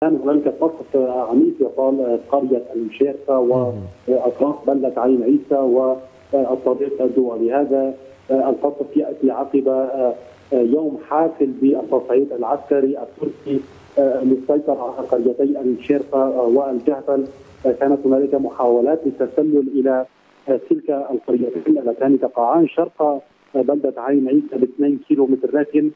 كان هنالك قصف عنيف يطال قرية المشيخة واطراف بلده عين عيسى والطريق الدولي هذا القصف يأتي عقب يوم حافل بالتصعيد العسكري التركي للسيطره على قريتي المشيرفه والجهبل. كانت هنالك محاولات للتسلل إلى تلك القريتين اللتان تقعان شرق بلدة عين عيسى ب 2 كيلو متر لكن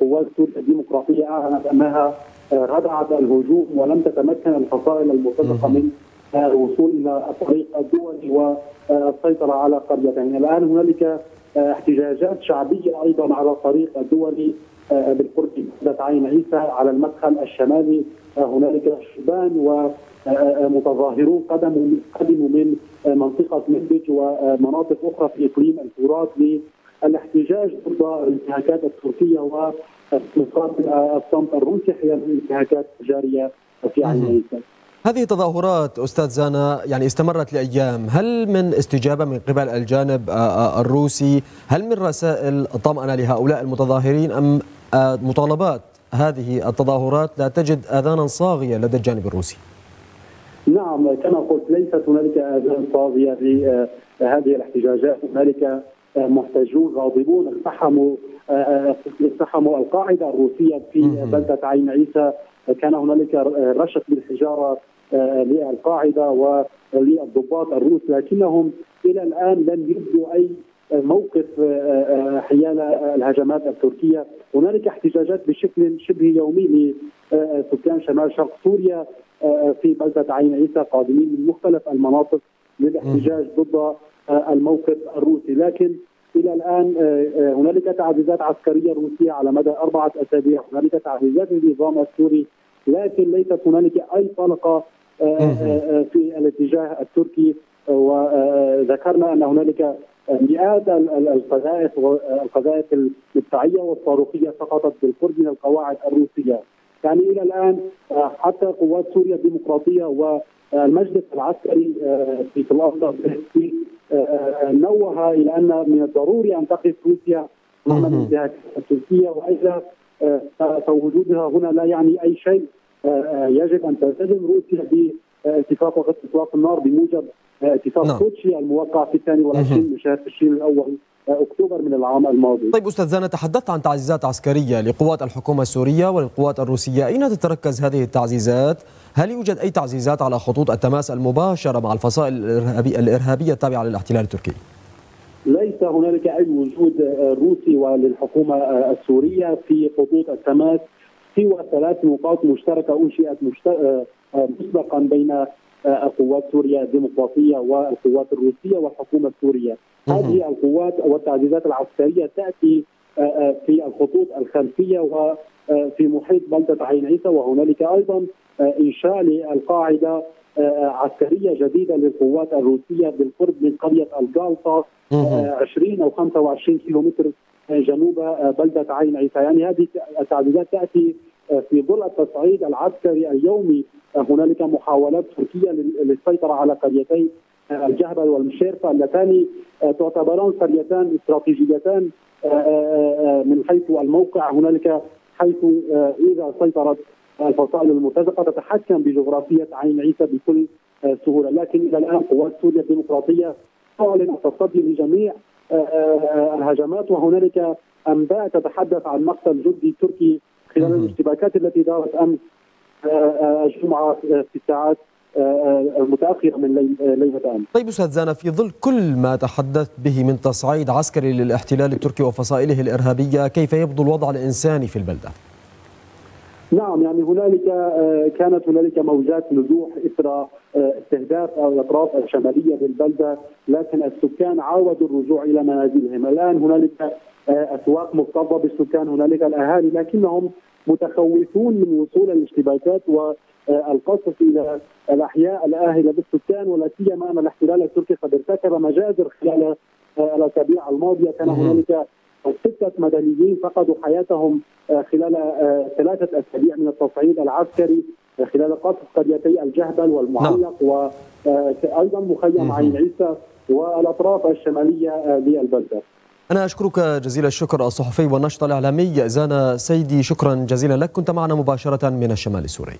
قوات سوريا الديمقراطيه أعلنت أنها ردعت الهجوم ولم تتمكن الفصائل المرتزقة من الوصول إلى الطريق الدولي والسيطرة على قريتين، الآن هنالك احتجاجات شعبية أيضا على الطريق الدولي بالقرب. من عين عيسى على المدخل الشمالي. هنالك شبان ومتظاهرون قدموا قدموا من منطقة منبج ومناطق أخرى في إقليم الفرات للاحتجاج ضد الانتهاكات التركية ومقابل الصمت الروسي حيال الانتهاكات الجاريه في عين عيسى. هذه التظاهرات أستاذ زانا يعني استمرت لأيام، هل من استجابة من قبل الجانب الروسي؟ هل من رسائل طمأنة لهؤلاء المتظاهرين أم مطالبات هذه التظاهرات لا تجد آذانا صاغية لدى الجانب الروسي؟ نعم كما قلت ليست هنالك آذان صاغية لهذه الاحتجاجات، هنالك محتجون غاضبون. اقتحموا اقتحموا القاعدة الروسية في بلدة عين عيسى. كان هنالك رشه بالحجاره للقاعدة وللضباط الروس لكنهم إلى الآن لم يبدوا أي موقف حيال الهجمات التركية، هنالك احتجاجات بشكل شبه يومي لسكان شمال شرق سوريا في بلدة عين عيسى قادمين من مختلف المناطق للاحتجاج ضد الموقف الروسي، لكن إلى الآن هنالك تعزيزات عسكرية روسية على مدى أربعة أسابيع، هنالك تعزيزات للنظام السوري لكن ليست هنالك أي طلقة في الاتجاه التركي. وذكرنا أن هنالك مئات القذائف القذائف المدفعية والصاروخية سقطت بالقرب من القواعد الروسية. يعني إلى الآن حتى قوات سوريا الديمقراطية والمجلس العسكري في الأرض نوه إلى أن من الضروري أن تقف روسيا امام الانتهاكات التركيه والا فوجودها هنا لا يعني أي شيء يجب أن تلتزم. روسيا باتفاق وقت اطلاق النار بموجب اتفاق نعم. سوتشي الموقع في الثاني والعشرين من شهر تشرين الأول أكتوبر من العام الماضي. طيب أستاذ زانا تحدثت عن تعزيزات عسكرية لقوات الحكومة السورية وللقوات الروسية، أين تتركز هذه التعزيزات؟ هل يوجد أي تعزيزات على خطوط التماس المباشرة مع الفصائل الارهابيه الإرهابية التابعة للاحتلال التركي؟ ليس هنالك أي وجود روسي وللحكومة السورية في خطوط التماس سوى ثلاث نقاط مشتركة أنشئت مسبقا بين قوات سوريا الديمقراطية والقوات الروسية والحكومة السورية. هذه القوات والتعزيزات العسكرية تأتي في الخطوط الخلفية وفي محيط بلدة عين عيسى وهنالك أيضا إنشاء للقاعدة عسكرية جديدة للقوات الروسية بالقرب من قرية الجالطة 20 أو 25 كيلومتر جنوب بلدة عين عيسى، يعني هذه التعديلات تأتي في ظل التصعيد العسكري اليومي هنالك محاولات تركية للسيطرة على قريتي الجهبل والمشيرفه اللتان تعتبران قريتان استراتيجيتان من حيث الموقع. هنالك حيث إذا سيطرت الفصائل المرتزقة تتحكم بجغرافية عين عيسى بكل سهولة، لكن إلى الآن قوات سوريا الديمقراطية تعلن التصدي لجميع الهجمات. وهنالك أنباء تتحدث عن مقتل جندي تركي خلال الاشتباكات التي دارت أمس الجمعة في الساعات المتاخره من ليلة امس. طيب أستاذ زانا في ظل كل ما تحدثت به من تصعيد عسكري للاحتلال التركي وفصائله الإرهابية، كيف يبدو الوضع الإنساني في البلدة؟ نعم يعني هنالك كانت هنالك موجات نزوح إثر استهداف الأطراف الشمالية بالبلدة لكن السكان عاودوا الرجوع إلى منازلهم، الآن هنالك أسواق مكتظه بالسكان، هنالك الأهالي لكنهم متخوفون من وصول الاشتباكات والقصف إلى الأحياء الآهلة بالسكان ولا سيما ان الاحتلال التركي قد ارتكب مجازر خلال الأسابيع الماضية. كان هنالك ستة مدنيين فقدوا حياتهم خلال ثلاثة أسابيع من التصعيد العسكري خلال قصف قريتي الجهبل والمعلق وأيضا مخيم عين عيسى والأطراف الشمالية للبلدة. أنا أشكرك جزيل الشكر الصحفي والنشط الإعلامي زانا سيدي شكرا جزيلا لك. كنت معنا مباشرة من الشمال السوري.